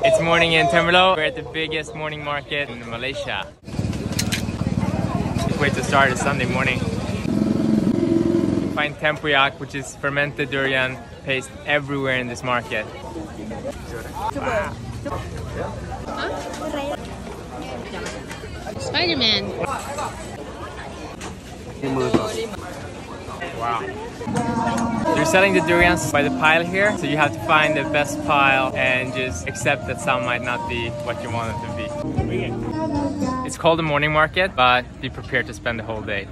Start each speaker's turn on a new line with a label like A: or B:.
A: It's morning in Temerloh. We're at the biggest morning market in Malaysia. Can't wait to start a Sunday morning. You find tempoyak, which is fermented durian paste everywhere in this market. Wow.
B: Spider-Man.
A: Wow. They're selling the durians by the pile here, so you have to find the best pile and just accept that some might not be what you want it to be. It's called a morning market, but be prepared to spend the whole day.